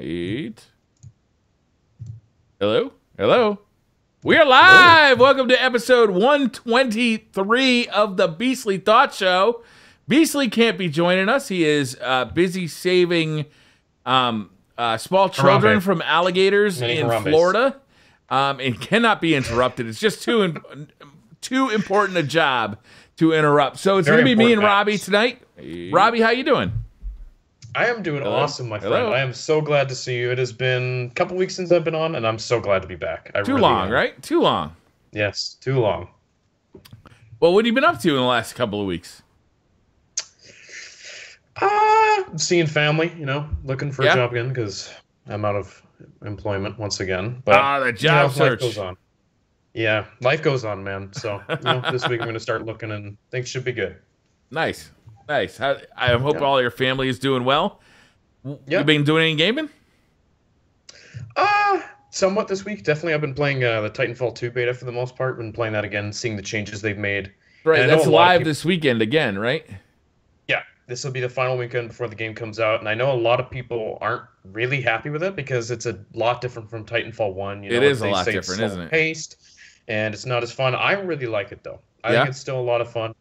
Eight. Hello? Hello? We're live! Welcome to episode 123 of the Beastly Thought Show. Beastly can't be joining us. He is uh, busy saving um, uh, small children Harambe. from alligators Many in Harambes. Florida. Um, and cannot be interrupted. It's just too in, too important a job to interrupt. So it's going to be me and Robbie tonight. Robbie, how you doing? I am doing Hello? awesome, my friend. Hello? I am so glad to see you. It has been a couple weeks since I've been on, and I'm so glad to be back. I Too really long, am. right? Too long. Yes, too long. Well, what have you been up to in the last couple of weeks? Ah, seeing family, you know, looking for Yeah. a job again because I'm out of employment once again. But Ah, the you know, job life search. goes on. Yeah, life goes on, man. So you know, this week I'm going to start looking, and things should be good. Nice, nice. How, I hope Yeah. all your family is doing well. You been doing any gaming? Ah, somewhat this week. Definitely, I've been playing uh, the Titanfall 2 beta for the most part. Been playing that again, seeing the changes they've made. Right, I that's a lot of live people- this weekend again, right? Yeah, this will be the final weekend before the game comes out, and I know a lot of people aren't really happy with it because it's a lot different from Titanfall One. You know, It is a lot different, isn't it? Paced, and it's not as fun. I really like it though. I Yeah? think it's still a lot of fun.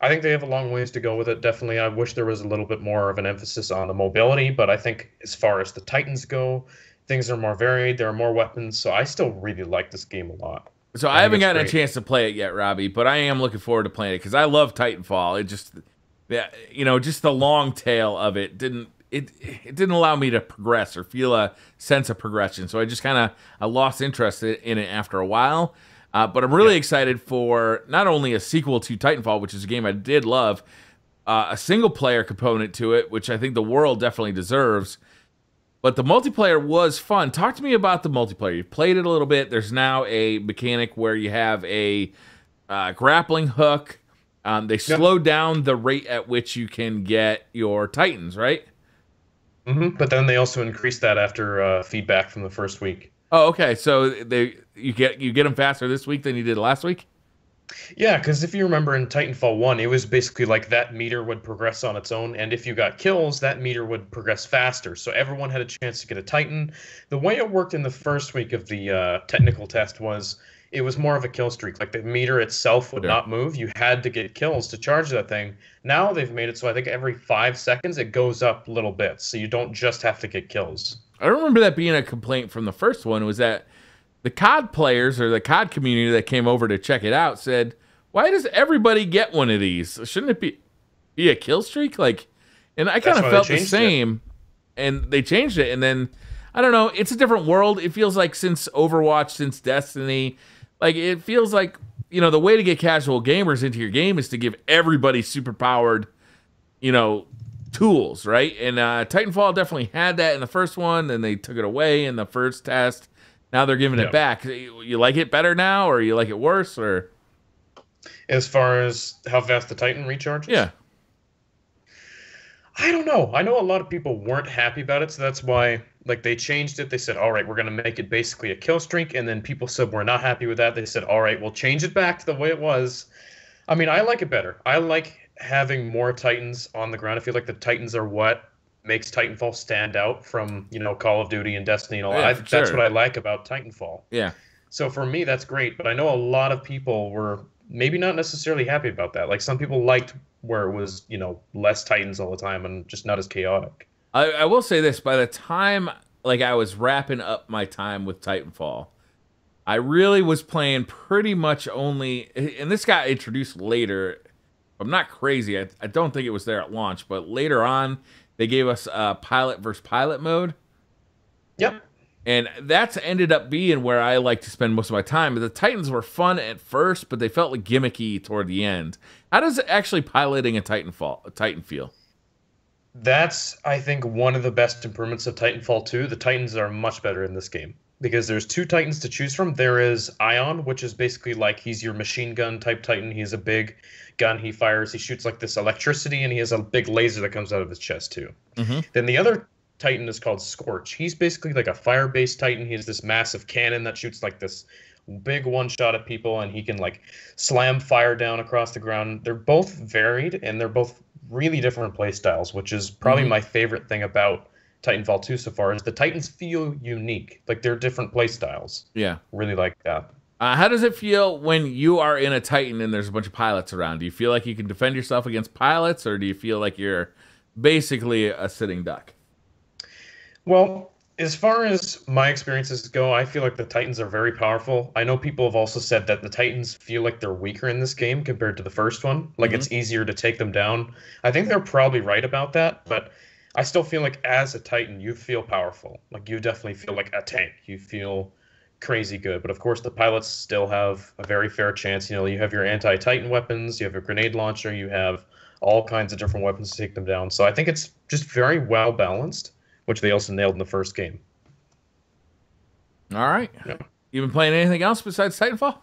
I think they have a long ways to go with it. Definitely, I wish there was a little bit more of an emphasis on the mobility, but I think as far as the Titans go, things are more varied. There are more weapons, so I still really like this game a lot. So I, think haven't gotten a chance to play it yet, Robbie, but I am looking forward to playing it because I love Titanfall. It just, yeah, you know, just the long tail of it didn't it it didn't allow me to progress or feel a sense of progression. So I just kind of I lost interest in it after a while. Uh, but I'm really excited for not only a sequel to Titanfall, which is a game I did love, uh, a single player component to it, which I think the world definitely deserves. But the multiplayer was fun. Talk to me about the multiplayer. You played it a little bit. There's now a mechanic where you have a uh, grappling hook. Um, they slowed down the rate at which you can get your titans, right? hmm But then they also increased that after uh, feedback from the first week. Oh, okay. So they you get you get them faster this week than you did last week. Yeah, because if you remember in Titanfall 1, it was basically like that meter would progress on its own, and if you got kills, that meter would progress faster. So everyone had a chance to get a Titan. The way it worked in the first week of the uh, technical test was it was more of a kill streak. Like the meter itself would Yeah. not move. You had to get kills to charge that thing. Now they've made it so I think every five seconds it goes up little bits, so you don't just have to get kills. I remember that being a complaint from the first one was that the COD players or the COD community that came over to check it out said, "Why does everybody get one of these? Shouldn't it be be a kill streak?" Like, and I kind of felt the changed it. same, and they changed it, and then I don't know. It's a different world. It feels like since Overwatch, since Destiny, like it feels like you know the way to get casual gamers into your game is to give everybody super powered, you know, tools, right? And uh, Titanfall definitely had that in the first one, then they took it away in the first test. Now they're giving Yeah. it back. You you like it better now, or you like it worse, or As far as how fast the Titan recharges? yeah, I don't know. I know a lot of people weren't happy about it, so that's why like they changed it. They said, "All right, we're going to make it basically a kill streak," and then people said we're not happy with that. They said, "All right, we'll change it back to the way it was." I mean, I like it better. I like having more Titans on the ground. I feel like the Titans are what makes Titanfall stand out from you know Call of Duty and Destiny and all. Oh, yeah, I, for That's what I like about Titanfall. yeah. So for me, that's great. But I know a lot of people were maybe not necessarily happy about that. Like some people liked where it was, you know, less Titans all the time and just not as chaotic. I, I will say this: by the time like I was wrapping up my time with Titanfall, I really was playing pretty much only. And this got introduced later. I'm not crazy. I, I don't think it was there at launch, but later on they gave us uh, pilot versus pilot mode, Yep. and that's ended up being where I like to spend most of my time. The Titans were fun at first, but they felt like gimmicky toward the end. How does actually piloting a Titanfall a Titan feel? That's I think one of the best improvements of Titanfall 2. The Titans are much better in this game because there's two Titans to choose from. There is Ion, which is basically like he's your machine gun type Titan. He has a big gun he fires. He shoots like this electricity and he has a big laser that comes out of his chest too. Mhm. Then the other Titan is called Scorch. He's basically like a fire-based Titan. He has this massive cannon that shoots like this big one shot at people and he can like slam fire down across the ground. They're both varied and they're both really different play styles, which is probably Mhm. my favorite thing about Titanfall 2 so far is the Titans feel unique. Like they're different play styles. Yeah. Really like that. Uh, how does it feel when you are in a Titan and there's a bunch of pilots around? Do you feel like you can defend yourself against pilots, or do you feel like you're basically a sitting duck? Well, as far as my experiences go, I feel like the Titans are very powerful. I know people have also said that the Titans feel like they're weaker in this game compared to the first one. Like Mhm. it's easier to take them down. I think they're probably right about that, but I still feel like as a Titan, you feel powerful. Like you definitely feel like a tank. You feel crazy good. But of course, the pilots still have a very fair chance. You know, you have your anti Titan weapons, you have your grenade launcher, you have all kinds of different weapons to take them down. So I think it's just very well balanced, which they also nailed in the first game. All right. Yeah. You been playing anything else besides Titanfall?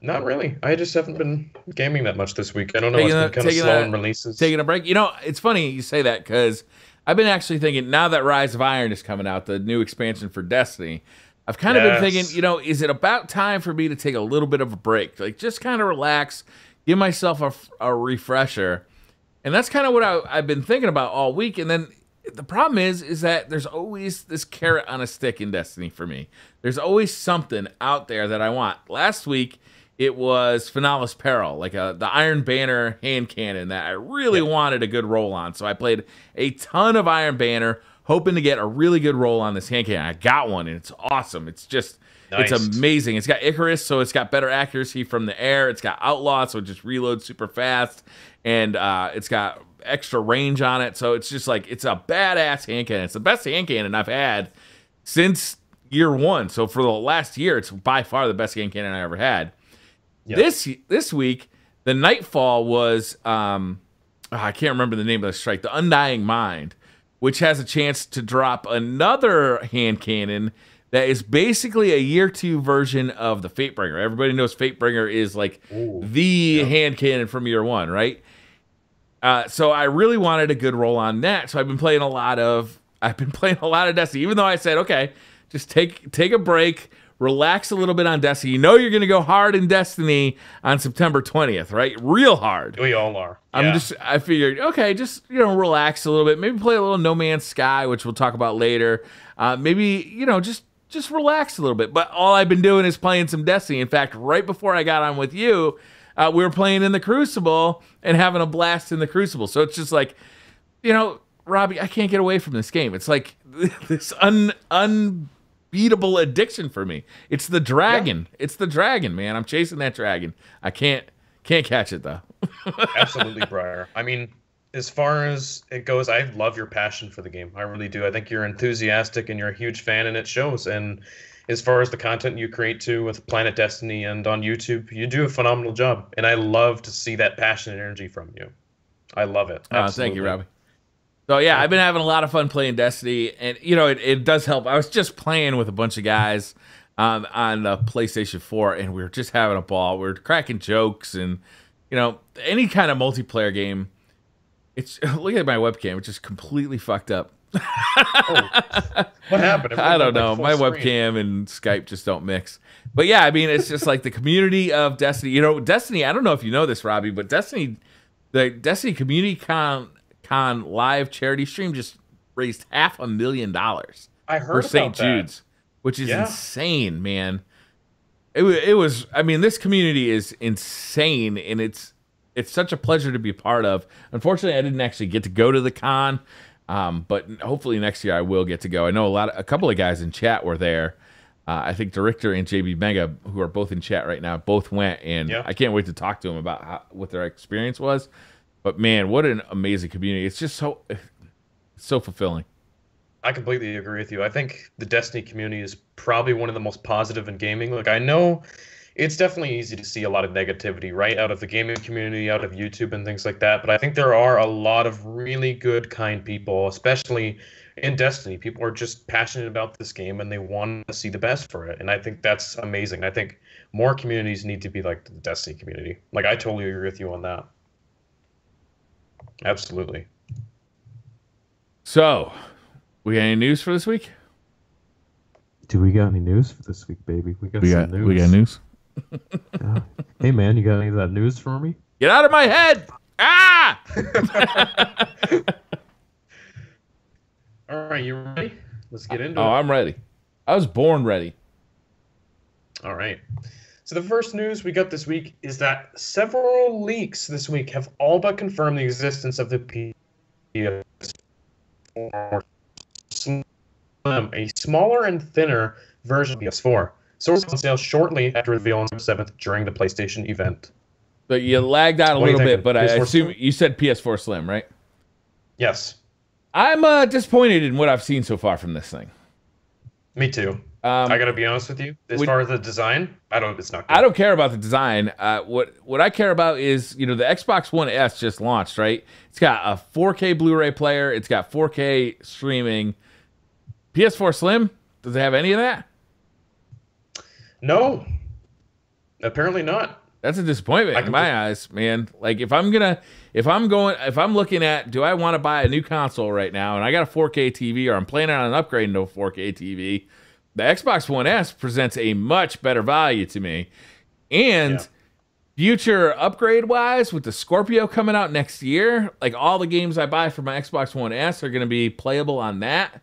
Not really. I just haven't been gaming that much this week. I don't know. Taking It's been kind of slow in releases. Taking a break. You know, it's funny you say that because I've been actually thinking now that Rise of Iron is coming out, the new expansion for Destiny. I've kind of been thinking, you know, is it about time for me to take a little bit of a break? Like, just kind of relax, give myself a, a refresher. And that's kind of what I, I've been thinking about all week. And then the problem is, is that there's always this carrot on a stick in Destiny for me. There's always something out there that I want. Last week, it was Finnala's Peril, like a, the Iron Banner hand cannon that I really wanted a good roll on. So I played a ton of Iron Banner, hoping to get a really good roll on this hand cannon. I got one, and it's awesome. It's just, Nice. it's amazing. It's got Icarus, so it's got better accuracy from the air. It's got Outlaw, so it just reloads super fast, and uh, it's got extra range on it. So it's just like it's a badass hand cannon. It's the best hand cannon I've had since year one. So for the last year, it's by far the best hand cannon I ever had. Yeah. This this week, the Nightfall was um, oh, I can't remember the name of the strike, the Undying Mind, which has a chance to drop another hand cannon that is basically a year two version of the Fatebringer. Everybody knows Fatebringer is like Ooh, the hand cannon from year one, right? Uh, so I really wanted a good roll on that. So I've been playing a lot of I've been playing a lot of Destiny, even though I said, okay, just take take a break, relax a little bit on Destiny. You know you're gonna go hard in Destiny on September 20th, right? Real hard. we all are. I'm Yeah. just I figured, okay, just you know, relax a little bit. Maybe play a little No Man's Sky, which we'll talk about later. Uh, maybe, you know, just just relax a little bit. But all I've been doing is playing some Destiny. In fact, right before I got on with you, uh, we were playing in the Crucible and having a blast in the Crucible. So it's just like, you know, Robbie, I can't get away from this game. It's like this un un unbeatable addiction for me. It's the dragon. It's the dragon, man. I'm chasing that dragon. I can't can't catch it though. Absolutely, Briar. I mean, as far as it goes, I love your passion for the game. I really do. I think you're enthusiastic and you're a huge fan, and it shows. And as far as the content you create too with Planet Destiny and on YouTube, you do a phenomenal job. And I love to see that passion and energy from you. I love it. Oh, thank you, Robbie. So yeah, I've been having a lot of fun playing Destiny, and you know it, it does help. I was just playing with a bunch of guys um, on the PlayStation 4, and we were just having a ball. We are cracking jokes, and you know any kind of multiplayer game. It's look at my webcam, which is completely fucked up. What happened? I don't know. full My screen. webcam and Skype just don't mix. But yeah, I mean, it's just like the community of Destiny. You know, Destiny. I don't know if you know this, Robbie, but Destiny, the Destiny Community Con Con live charity stream just raised half a million dollars I heard for St. Jude's, which is Yeah. insane, man. It, it was. I mean, this community is insane, and it's it's such a pleasure to be a part of. Unfortunately, I didn't actually get to go to the con, um, but hopefully next year I will get to go. I know a lot, of, a couple of guys in chat were there. Uh, I think Director and JB Mega, who are both in chat right now, both went, and. I can't wait to talk to them about how, what their experience was. But man, what an amazing community! It's just so so fulfilling. I completely agree with you. I think the Destiny community is probably one of the most positive in gaming. Like I know it's definitely easy to see a lot of negativity right out of the gaming community, out of YouTube and things like that, but I think there are a lot of really good kind people, especially in Destiny. People are just passionate about this game and they want to see the best for it. And I think that's amazing. I think more communities need to be like the Destiny community. Like I totally agree with you on that. Absolutely. So, we got any news for this week? Do we got any news for this week, baby? We got We some got news. we got news. Yeah. Hey, man, you got any of that news for me? Get out of my head! Ah! right, you ready? Let's get into Oh, it. I'm ready. I was born ready. All right. So the first news we got this week is that several leaks this week have all but confirmed the existence of the PS4 Slim, a smaller and thinner version of PS4. Source on sale shortly after reveal on the 7th during the PlayStation event. But you lagged out a What little bit, but I PS4 assume Slim? you said PS4 Slim, right? Yes, I'm uh, disappointed in what I've seen so far from this thing. me too. Um, I gotta be honest with you. As would- far as the design, I don't. It's not. Good. I don't care about the design. Uh, what what I care about is you know the Xbox One S just launched, right? It's got a 4K Blu-ray player. It's got 4K streaming. PS4 Slim does it have any of that? No. Apparently not. That's a disappointment in my eyes, man. Like if I'm gonna, if I'm going, if I'm looking at, do I want to buy a new console right now, and I got a 4K TV, or I'm planning on upgrading to a 4K TV, the Xbox One S presents a much better value to me, and Yeah. future upgrade wise, with the Scorpio coming out next year, like all the games I buy for my Xbox One S are gonna be playable on that.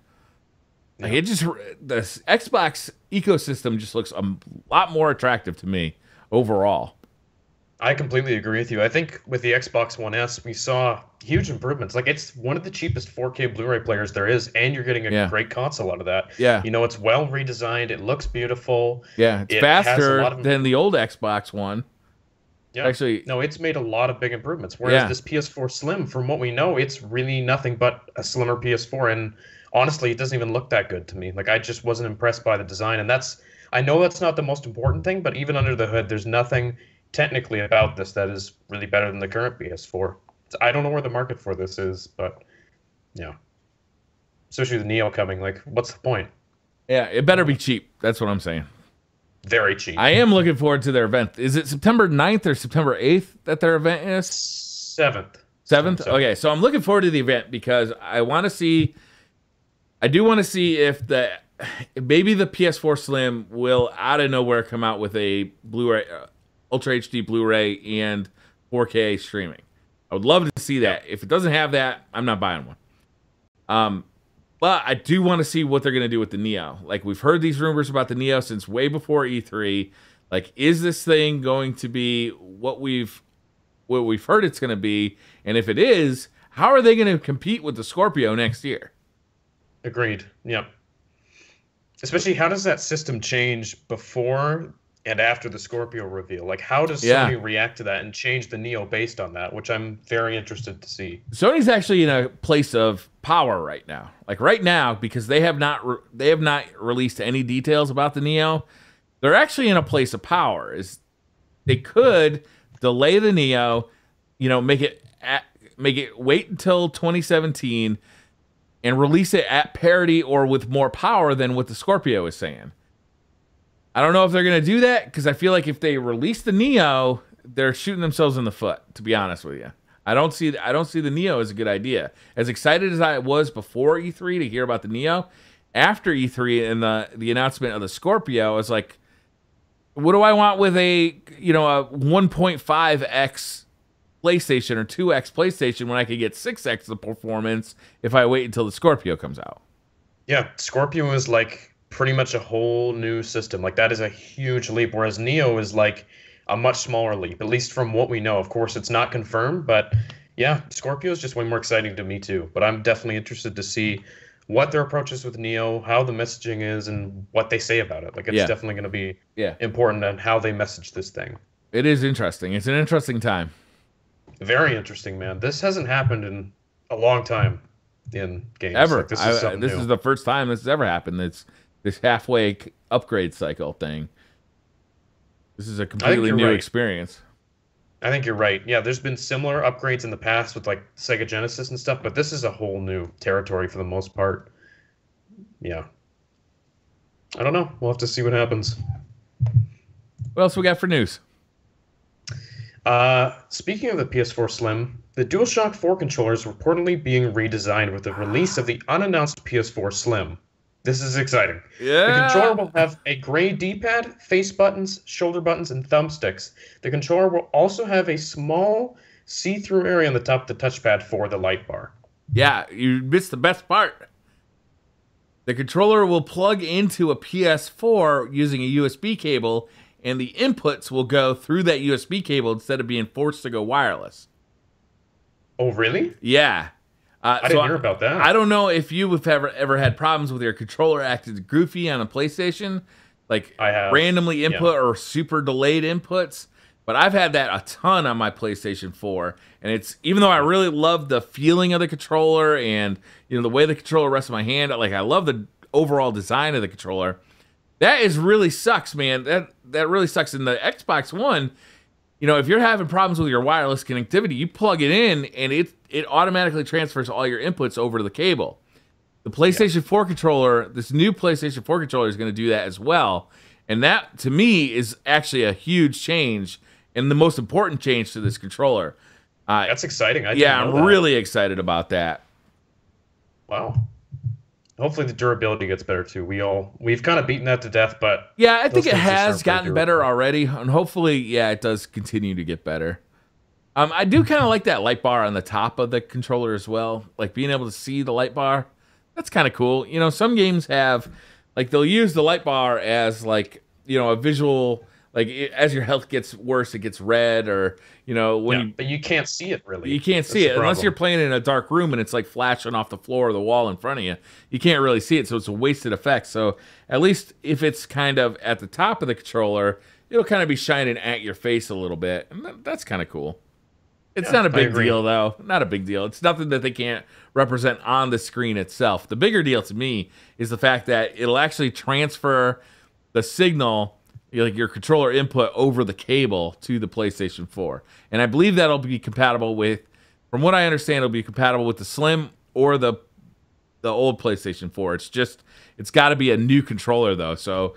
Like it just the Xbox ecosystem just looks a lot more attractive to me overall. I completely agree with you. I think with the Xbox One S, we saw huge improvements. Like it's one of the cheapest 4K Blu-ray players there is, and you're getting a Yeah. great console out of that. Yeah. You know, it's well redesigned. It looks beautiful. Yeah, it's It faster of- than the old Xbox One. Yeah. Actually, No, it's made a lot of big improvements. Whereas Yeah. this PS4 Slim, from what we know, it's really nothing but a slimmer PS4. And honestly, it doesn't even look that good to me. Like I just wasn't impressed by the design. And that's I know that's not the most important thing, but even under the hood, there's nothing technically about this that is really better than the current PS4. So I don't know where the market for this is, but yeah. Especially the Neo coming, like, what's the point? yeah, it better be cheap. That's what I'm saying. Very cheap. I am looking forward to their event. Is it September 9th or September 8th that their event is? Seventh. Seventh? So- Okay, so I'm looking forward to the event because I want to see. I do want to see if the maybe the PS4 Slim will out of nowhere come out with a Blu-ray, uh, Ultra HD Blu-ray and 4K streaming. I would love to see that. If it doesn't have that, I'm not buying one. Um, but I do want to see what they're gonna do with the Neo. Like we've heard these rumors about the Neo since way before E3. Like, is this thing going to be what we've what we've heard it's going to be, and if it is, how are they going to compete with the Scorpio next year? Agreed. Yep. Especially, how does that system change before and after the Scorpio reveal? Like, how does Yeah. Sony react to that and change the Neo based on that? Which I'm very interested to see. Sony's actually in a place of power right now. Like right now, because they have not re- they have not released any details about the Neo. They're actually in a place of power. Is they could delay the Neo, you know, make it at, make it wait until 2017 and release it at parity or with more power than what the Scorpio is saying. I don't know if they're going to do that because I feel like if they release the Neo, they're shooting themselves in the foot. To be honest with you, I don't see I don't see the Neo as a good idea. As excited as I was before E3 to hear about the Neo, after E3 and the the announcement of the Scorpio, I was like, what do I want with a you know a 1.5x PlayStation or 2x PlayStation when I could get 6x the performance if I wait until the Scorpio comes out? Yeah, Scorpio is like pretty much a whole new system. Like, that is a huge leap. Whereas Neo is like a much smaller leap, at least from what we know. Of course, it's not confirmed, but yeah, Scorpio is just way more exciting to me too. But I'm definitely interested to see what their approach is with Neo, how the messaging is, and what they say about it. Like, it's Yeah. definitely going to be Yeah, important on how they message this thing. it is interesting. It's an interesting time. Very interesting, man. This hasn't happened in a long time in games. ever. Like, this is I- this is the first time this has ever happened. It's this halfway upgrade cycle thing. This is a completely new right. experience. I think you're right. Yeah, there's been similar upgrades in the past with like Sega Genesis and stuff, but this is a whole new territory for the most part. Yeah. I don't know. We'll have to see what happens. What else we got for news? Uh, speaking of the PS4 Slim, the DualShock 4 controller is reportedly being redesigned with the release of the unannounced PS4 Slim. This is exciting. Yeah. The controller will have a gray D-pad, face buttons, shoulder buttons, and thumbsticks. The controller will also have a small see-through area on the top of the touchpad for the light bar. Yeah, you missed the best part. The controller will plug into a PS4 using a USB cable, and the inputs will go through that USB cable instead of being forced to go wireless. Oh, really? Yeah. Uh, I so didn't hear about that. I don't know if you have ever ever had problems with your controller acting goofy on a PlayStation, like I have, randomly yeah. input or super delayed inputs. But I've had that a ton on my PlayStation 4, and it's even though I really love the feeling of the controller and you know the way the controller rests in my hand, like I love the overall design of the controller. That is really sucks, man. That that really sucks. In the Xbox One, you know, if you're having problems with your wireless connectivity, you plug it in and it it automatically transfers all your inputs over to the cable. The PlayStation 4 controller, this new PlayStation 4 controller is going to do that as well. And that to me is actually a huge change and the most important change to this controller. Uh, That's exciting. I yeah, I'm that. really excited about that. wow. Hopefully the durability gets better too. We all we've kind of beaten that to death, but Yeah, I think it has gotten better already, and hopefully, yeah, it does continue to get better. Um, I do kind of like that light bar on the top of the controller as well, like being able to see the light bar. That's kind of cool. You know, some games have, like, they'll use the light bar as like, you know, a visual. Like it, as your health gets worse, it gets red, or you know, when yeah, you but you can't see it really. you can't That's see it unless you're playing in a dark room and it's like flashing off the floor or the wall in front of you. You can't really see it, so it's a wasted effect. So at least if it's kind of at the top of the controller, it'll kind of be shining at your face a little bit, and that's kind of cool. It's Yeah, not a big deal though. Not a big deal. It's nothing that they can't represent on the screen itself. The bigger deal to me is the fact that it'll actually transfer the signal like your controller input over the cable to the PlayStation 4. And I believe that'll be compatible with from what I understand it'll be compatible with the Slim or the the old PlayStation 4. It's just it's got to be a new controller though. So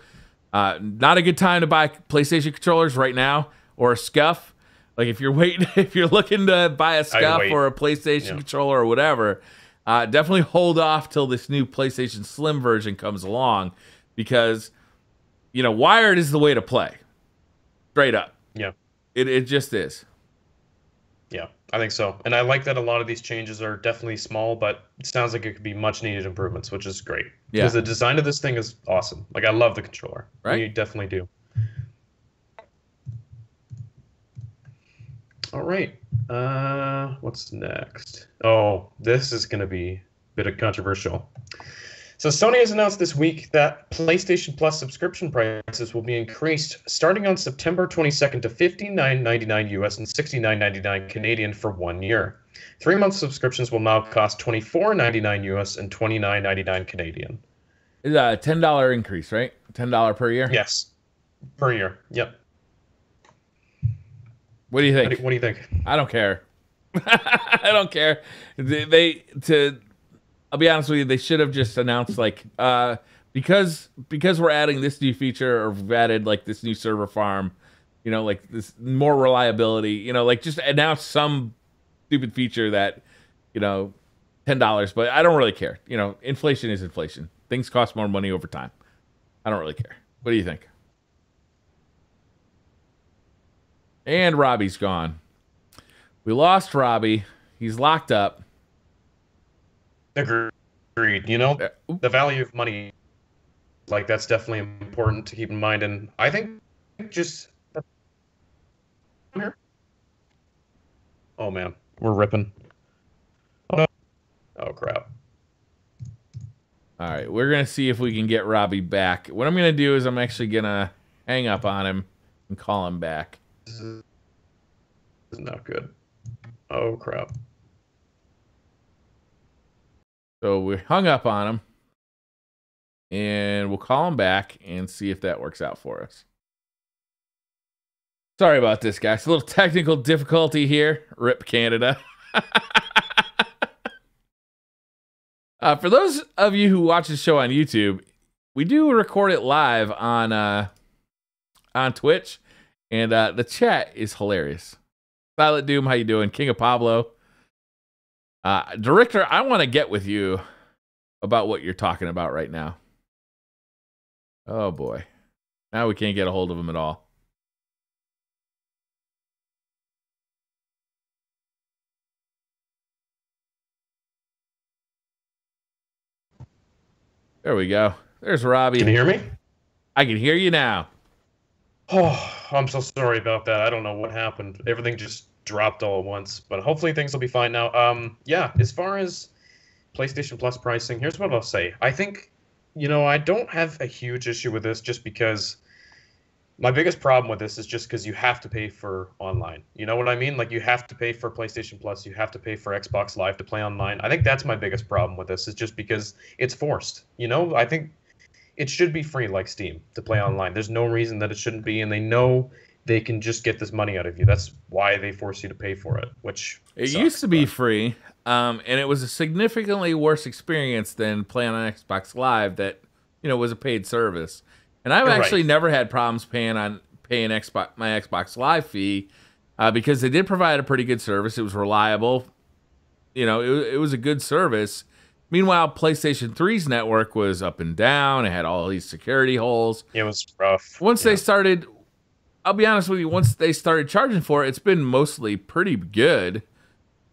uh, not a good time to buy PlayStation controllers right now or a scuff. Like if you're waiting, if you're looking to buy a scuff or a PlayStation Yeah. controller or whatever, uh, definitely hold off till this new PlayStation Slim version comes along, because you know wired is the way to play. Straight up, Yeah. it it just is. Yeah, I think so. And I like that a lot of these changes are definitely small, but it sounds like it could be much needed improvements, which is great. Yeah. Because the design of this thing is awesome. Like I love the controller. Right. You definitely do. All right. Uh what's next? Oh, this is gonna be a bit of controversial. So Sony has announced this week that PlayStation Plus subscription prices will be increased starting on September 22nd to $59.99 US and $69.99 Canadian for one year. Three-month subscriptions will now cost $24.99 US and $29.99 Canadian. It's a ten dollar increase, right? Ten dollar per year. Yes, per year. Yep. What do you What think? what do you think? I don't care. I don't care. They, they to I'll be honest with you, they should have just announced like uh because because we're adding this new feature or we've added like this new server farm, you know, like this more reliability, you know, like just announce some stupid feature that, you know, ten dollars, but I don't really care. You know, inflation is inflation. Things cost more money over time. I don't really care. What do you think? And Robbie's gone. We lost Robbie. He's locked up. Agreed. You know, Uh, the value of money, like that's definitely important to keep in mind. And I think just oh man, we're ripping. Oh no! Oh crap! All right, we're gonna see if we can get Robbie back. What I'm gonna do is I'm actually gonna hang up on him and call him back. Is, this is not good. Oh crap! So we hung up on him, and we'll call him back and see if that works out for us. Sorry about this, guys. A little technical difficulty here. Rip Canada. uh, for those of you who watch the show on YouTube, we do record it live on uh, on Twitch, and uh, the chat is hilarious. Silent Doom, how you doing? King of Pablo. Uh, Director, I want to get with you about what you're talking about right now. Oh boy. Now we can't get a hold of him at all. There we go. There's Robbie. Can you hear me? I can hear you now. Oh, I'm so sorry about that. I don't know what happened. Everything just dropped all at once, but hopefully things will be fine now. Um, yeah, as far as PlayStation Plus pricing, here's what I'll say. I think, you know, I don't have a huge issue with this just because my biggest problem with this is just because you have to pay for online. You know what I mean? Like you have to pay for PlayStation Plus, you have to pay for Xbox Live to play online. I think that's my biggest problem with this is just because it's forced. You know, I think it should be free like Steam to play online. There's no reason that it shouldn't be, and they know they can just get this money out of you. That's why they force you to pay for it. Which it sucks, used to be but- free, um, and it was a significantly worse experience than playing on Xbox Live. That you know was a paid service, and I've right. actually never had problems paying on paying Xbox my Xbox Live fee uh, because they did provide a pretty good service. It was reliable. You know, it, it was a good service. Meanwhile, PlayStation 3's network was up and down. It had all these security holes. It was rough. Once Yeah. they started, I'll be honest with you, once they started charging for it, it's been mostly pretty good.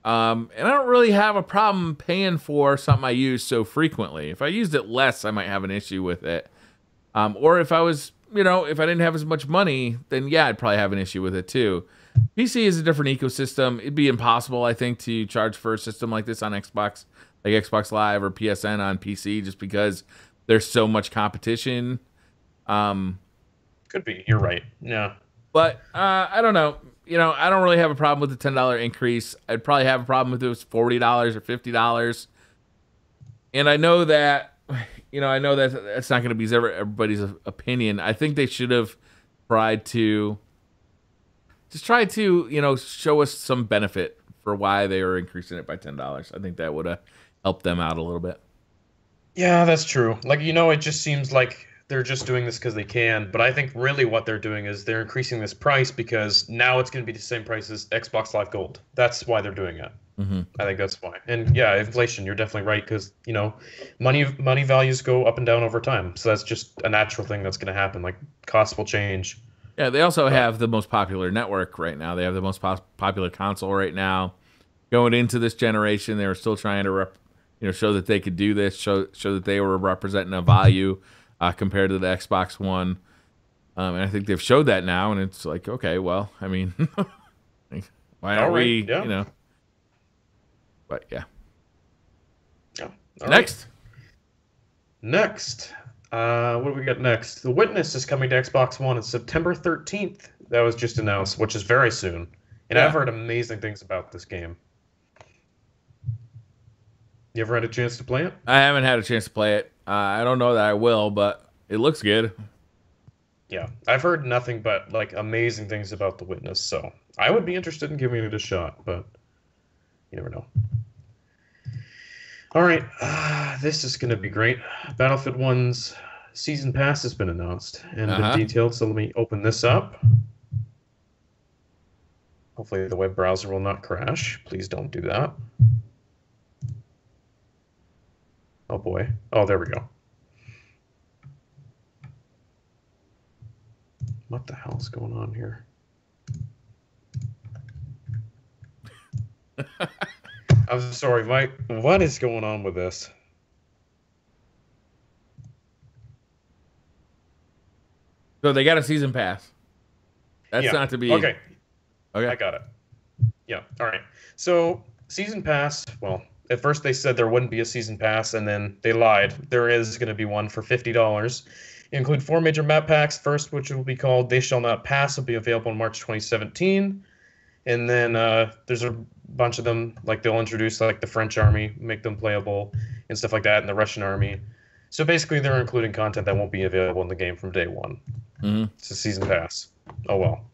Um, and I don't really have a problem paying for something I use so frequently. If I used it less, I might have an issue with it. Um, or if I was, you know, if I didn't have as much money, then yeah, I'd probably have an issue with it too. PC is a different ecosystem. It'd be impossible, I think, to charge for a system like this on Xbox, like Xbox Live or PSN on PC, just because there's so much competition. Um, Could be. You're right. Yeah. But uh, I don't know. You know, I don't really have a problem with the ten dollar increase. I'd probably have a problem with it was forty dollars or fifty dollars. And I know that, you know, I know that that's not going to be everybody's opinion. I think they should have tried to just try to, you know, show us some benefit for why they were increasing it by ten dollars. I think that would have helped them out a little bit. Yeah, that's true. Like you know, it just seems like they're just doing this because they can. But I think really what they're doing is they're increasing this price because now it's going to be the same price as Xbox Live Gold. That's why they're doing it. Mm-hmm. I think that's why. And yeah, inflation. You're definitely right because you know, money money values go up and down over time. So that's just a natural thing that's going to happen. Like costs will change. Yeah, they also have the most popular network right now. They have the most popular console right now. Going into this generation, they were still trying to, rep- you know, show that they could do this, show show that they were representing a value uh, compared to the Xbox One. Um, and I think they've showed that now, and it's like, okay, well, I mean, why aren't right, we, yeah. you know? But yeah. Yeah. All right. Next, Next, uh, what do we got next? The Witness is coming to Xbox One on September 13th. That was just announced, which is very soon. And Yeah. I've heard amazing things about this game. You ever had a chance to play it? I haven't had a chance to play it. Uh, I don't know that I will, but it looks good. Yeah, I've heard nothing but like amazing things about The Witness, so I would be interested in giving it a shot, but you never know. All right, uh, this is going to be great. Battlefield 1's season pass has been announced and Uh-huh. been detailed, so let me open this up. Hopefully, the web browser will not crash. Please don't do that. Oh boy. Oh, there we go. What the hell's going on here? I'm sorry, Mike. What is going on with this? So they got a season pass. That's Yeah. not to be Okay. Okay. I got it. Yeah. All right. So season pass. Well, at first they said there wouldn't be a season pass, and then they lied. There is going to be one for fifty dollars. Include four major map packs. First, which will be called "They Shall Not Pass," will be available in March 2017. And then uh, there's a bunch of them. Like they'll introduce like the French army, make them playable, and stuff like that, and the Russian army. So basically, they're including content that won't be available in the game from day one. Mhm. It's a season pass. Oh well.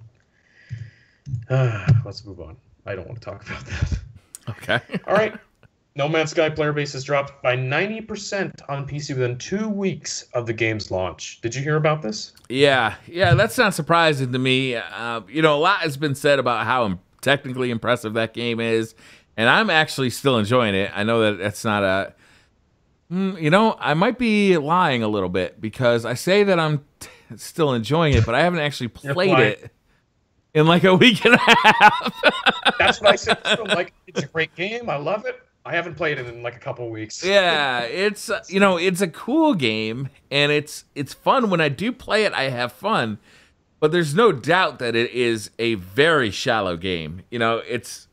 let's move on. I don't want to talk about that. Okay. All right. No Man's Sky player base has dropped by 90% on PC within two weeks of the game's launch. Did you hear about this? Yeah, yeah, that's not surprising to me. Uh, you know, a lot has been said about how technically impressive that game is, and I'm actually still enjoying it. I know that that's not a. Mm, You know, I might be lying a little bit because I say that I'm t- still enjoying it, but I haven't actually played it in like a week and a half. That's what I said. too. Like, it's a great game. I love it. I haven't played it in like a couple weeks. Yeah, it's uh, you know it's a cool game and it's it's fun when I do play it. I have fun, but there's no doubt that it is a very shallow game. You know, it's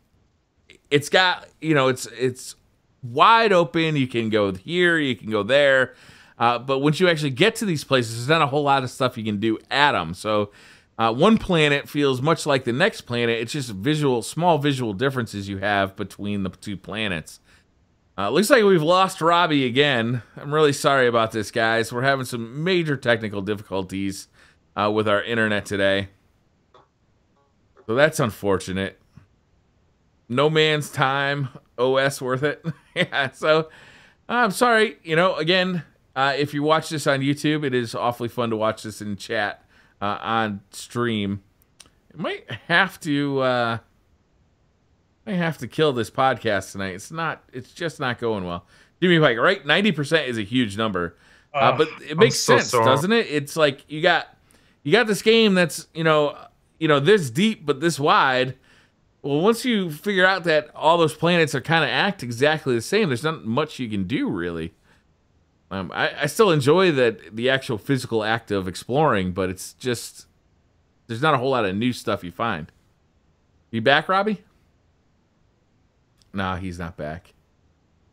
it's got you know it's it's wide open. You can go here, you can go there, uh, but once you actually get to these places, there's not a whole lot of stuff you can do at them. So. Uh, one planet feels much like the next planet. It's just visual, small visual differences you have between the two planets. Uh, looks like we've lost Robbie again. I'm really sorry about this, guys. We're having some major technical difficulties uh, with our internet today. So that's unfortunate. No man's time. OS worth it. yeah, so I'm sorry. You know, again, uh, if you watch this on YouTube, it is awfully fun to watch this in chat uh, on stream. It might have to. Uh, I have to kill this podcast tonight. It's not. It's just not going well. Jimmy Pike, right? Ninety percent is a huge number, uh, uh, but it makes so sense, sorry. doesn't it? It's like you got you got this game that's you know you know this deep but this wide. Well, once you figure out that all those planets are kind of act exactly the same, there's not much you can do really. Um, I, I still enjoy that the actual physical act of exploring, but it's just there's not a whole lot of new stuff you find. You back, Robbie? Nah, he's not back.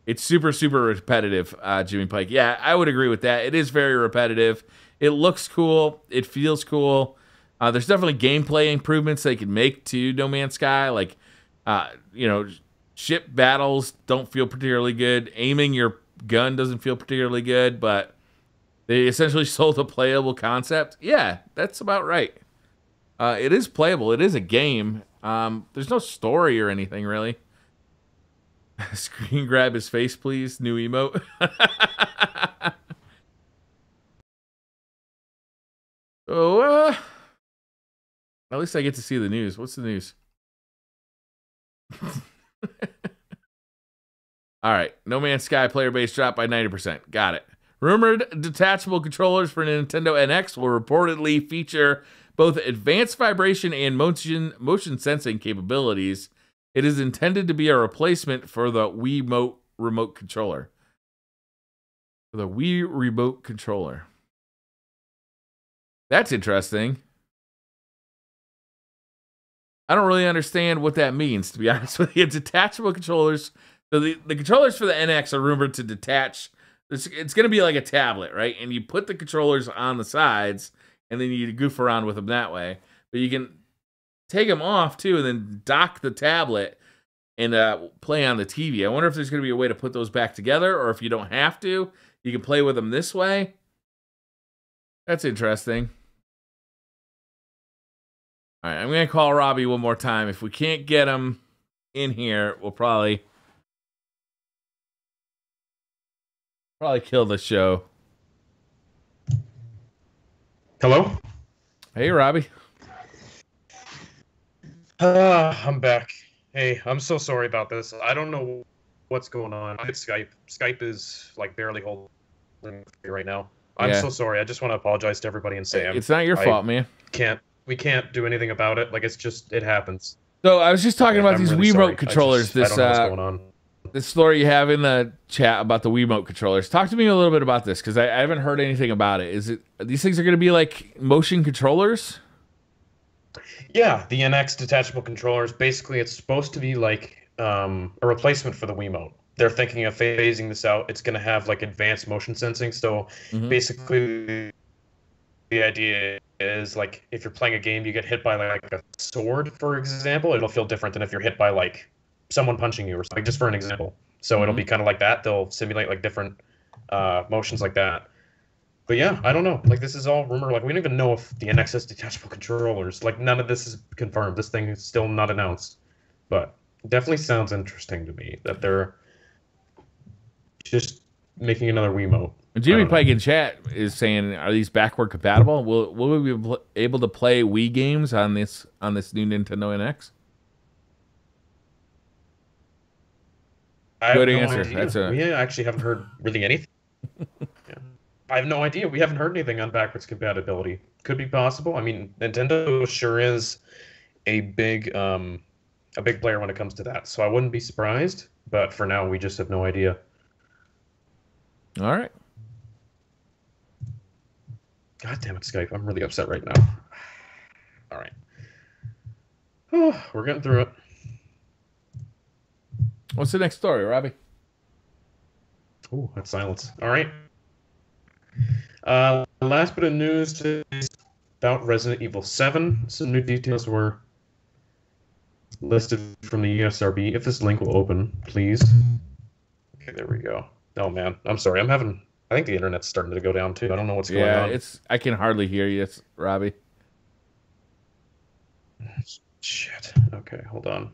It's super, super repetitive, uh, Jimmy Pike. Yeah, I would agree with that. It is very repetitive. It looks cool. It feels cool. Uh, there's definitely gameplay improvements they can make to No Man's Sky. Like, uh, you know, ship battles don't feel particularly good. Aiming your gun doesn't feel particularly good, but they essentially sold a playable concept. Yeah, that's about right. Uh, it is playable. It is a game. Um, there's no story or anything really. Screen grab his face, please. New emote. oh, uh, at least I get to see the news. What's the news? All right. No Man's Sky player base dropped by 90%. Got it. Rumored detachable controllers for Nintendo NX will reportedly feature both advanced vibration and motion motion sensing capabilities it is intended to be a replacement for the Wii Remote remote controller. The Wii remote controller. That's interesting. I don't really understand what that means, to be honest with you. Detachable controllers. So the, the controllers for the NX are rumored to detach. It's, it's going to be like a tablet, right? And you put the controllers on the sides, and then you goof around with them that way. But you can take them off too, and then dock the tablet and uh, play on the TV. I wonder if there's going to be a way to put those back together, or if you don't have to, you can play with them this way. That's interesting. All right, I'm going to call Robbie one more time. If we can't get him in here, we'll probably probably kill the show. Hello. Hey, Robbie. Uh, I'm back. Hey, I'm so sorry about this. I don't know what's going on. It's Skype. Skype is like barely holding right now. I'm yeah. so sorry. I just want to apologize to everybody and say it's not your I fault, man. Can't we can't do anything about it? Like it's just it happens. So I was just talking about I'm these really Wiimote controllers. Just, this uh, this story you have in the chat about the Wiimote controllers. Talk to me a little bit about this because I, I, haven't heard anything about it. Is it these things are going to be like motion controllers? Yeah, the NX detachable controllers. Basically, it's supposed to be like um, a replacement for the Wiimote. They're thinking of phasing this out. It's going to have like advanced motion sensing. So mm-hmm. basically, the idea is like if you're playing a game, you get hit by like a sword, for example, it'll feel different than if you're hit by like someone punching you or something. Just for an example. So mm-hmm. it'll be kind of like that. They'll simulate like different uh, motions like that but yeah, I don't know. Like this is all rumor. Like we don't even know if the NX has detachable controllers. Like none of this is confirmed. This thing is still not announced. But definitely sounds interesting to me that they're just making another Wiimote. Jimmy Pike in chat is saying, "Are these backward compatible? Will will we be able to play Wii games on this on this new Nintendo NX?" I Good no answer. Idea. That's a... We actually haven't heard really anything. I have no idea. We haven't heard anything on backwards compatibility. Could be possible. I mean, Nintendo sure is a big um, a big player when it comes to that. So I wouldn't be surprised. but for now, we just have no idea. All right. God damn it, Skype! I'm really upset right now. All right. Oh, we're getting through it. What's the next story, Robbie? Oh, that's silence. All right. Uh, last bit of news is about Resident Evil 7. Some new details were listed from the ESRB. If this link will open, please. Okay, there we go. Oh man, I'm sorry. I'm having. I think the internet's starting to go down too. I don't know what's going Yeah, on. it's. I can hardly hear you, it's Robbie. Shit. Okay, hold on.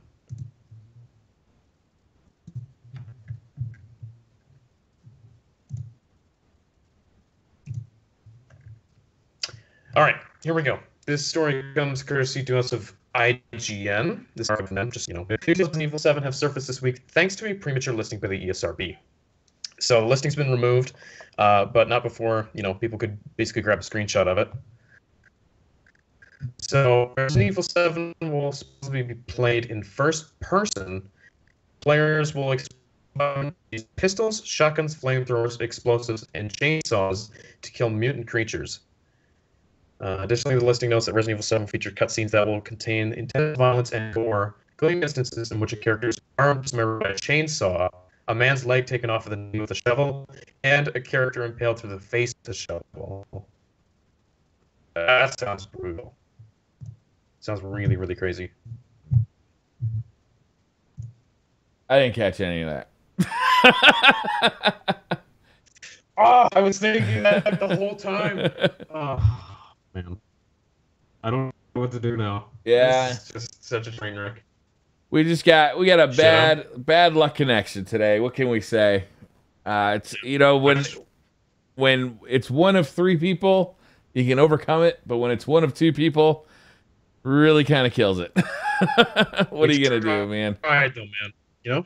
All right, here we go. This story comes courtesy to us of IGN. This is from them, just you know, of Evil Seven have surfaced this week thanks to a premature listing by the ESRB. So the listing's been removed, uh, but not before you know people could basically grab a screenshot of it. So Resident Evil 7 will supposedly be played in first person. Players will explode pistols, shotguns, flamethrowers, explosives, and chainsaws to kill mutant creatures. Uh, additionally, the listing notes that Resident Evil 7 features cutscenes that will contain intense violence and gore, including instances in which a character's arm is dismembered by a chainsaw, a man's leg taken off of the knee with a shovel, and a character impaled through the face with a shovel. That sounds brutal. Sounds really, really crazy. I didn't catch any of that. Oh, I was thinking that the whole time. Oh, man. I don't know what to do now. yeah. It's just such a train wreck. We just got we got a bad bad luck connection today. What can we say? Uh, it's you know when when it's one of three people, you can overcome it, but when it's one of two people, really kind of kills it. what are you gonna do, man? All right, though, man. You know?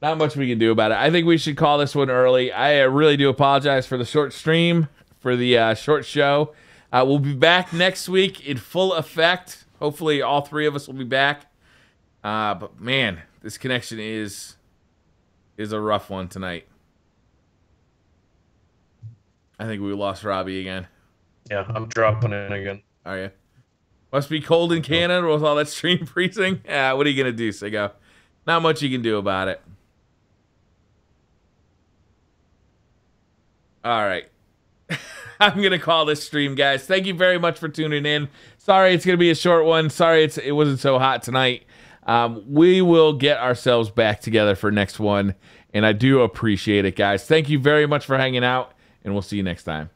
Not much we can do about it. I think we should call this one early. I uh, really do apologize for the short stream, for the uh, short show. Uh, we'll be back next week in full effect. Hopefully, all three of us will be back. Uh, but man, this connection is is a rough one tonight. I think we lost Robbie again. Yeah, I'm dropping in again. Are you? Must be cold in Canada with all that stream freezing. Yeah, what are you gonna do, Sigo? Not much you can do about it. All right. I'm gonna call this stream, guys. Thank you very much for tuning in. Sorry, it's gonna be a short one. Sorry, it's it wasn't so hot tonight. Um, we will get ourselves back together for next one, and I do appreciate it, guys. Thank you very much for hanging out, and we'll see you next time.